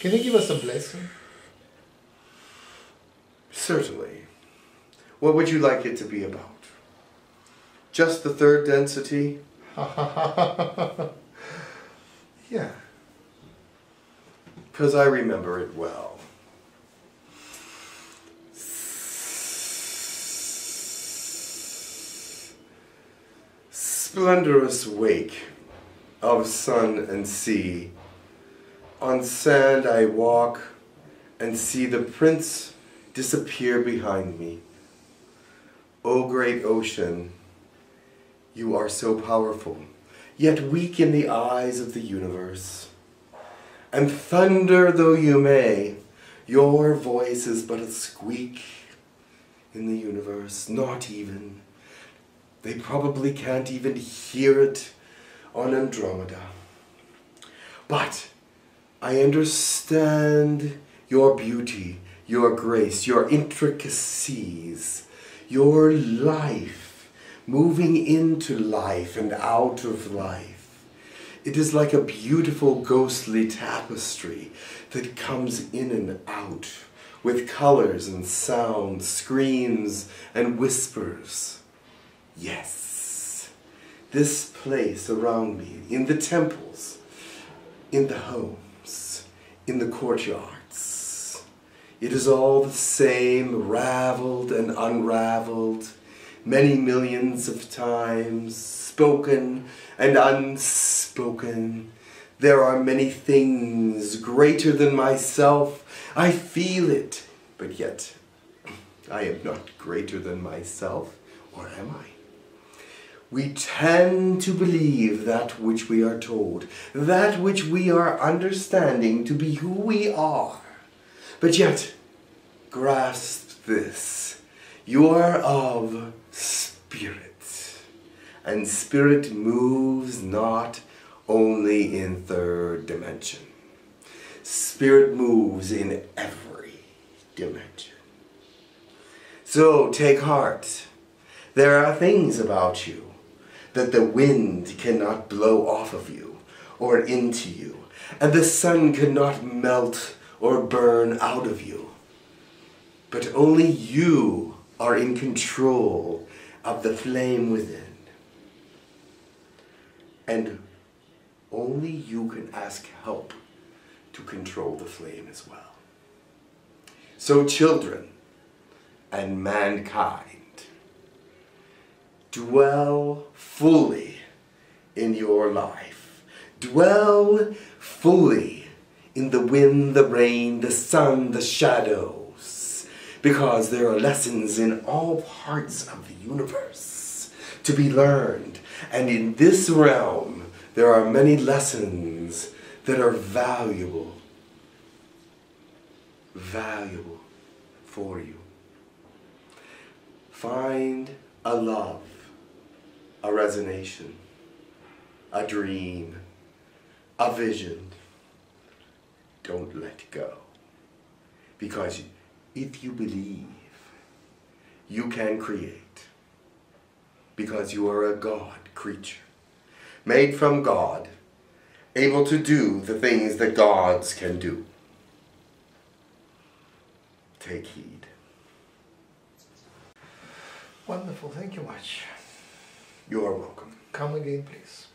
Can you give us a blessing? Certainly. What would you like it to be about? Just the third density? yeah. Because I remember it well. Splendorous wake of sun and sea. On sand I walk and see the prints disappear behind me. O great ocean, you are so powerful, yet weak in the eyes of the universe. And thunder though you may, your voice is but a squeak in the universe, not even. They probably can't even hear it on Andromeda. But I understand your beauty, your grace, your intricacies, your life, moving into life and out of life. It is like a beautiful ghostly tapestry that comes in and out with colors and sounds, screams and whispers. Yes, this place around me, in the temples, in the in the courtyards, it is all the same, raveled and unraveled, many millions of times, spoken and unspoken. There are many things greater than myself. I feel it, but yet I am not greater than myself, or am I? We tend to believe that which we are told, that which we are understanding to be who we are. But yet, grasp this. You are of spirit, and spirit moves not only in third dimension. Spirit moves in every dimension. So take heart. There are things about you that the wind cannot blow off of you or into you, and the sun cannot melt or burn out of you. But only you are in control of the flame within. And only you can ask help to control the flame as well. So children and mankind, dwell fully in your life. Dwell fully in the wind, the rain, the sun, the shadows, because there are lessons in all parts of the universe to be learned. And in this realm, there are many lessons that are valuable, valuable for you. Find a love, a resonation, a dream, a vision. Don't let go. Because if you believe, you can create. Because you are a God creature, made from God, able to do the things that gods can do. Take heed. Wonderful. Thank you much. You're welcome. Come again, please.